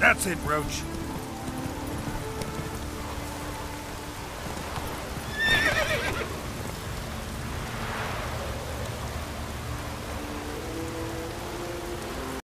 That's it, Roach.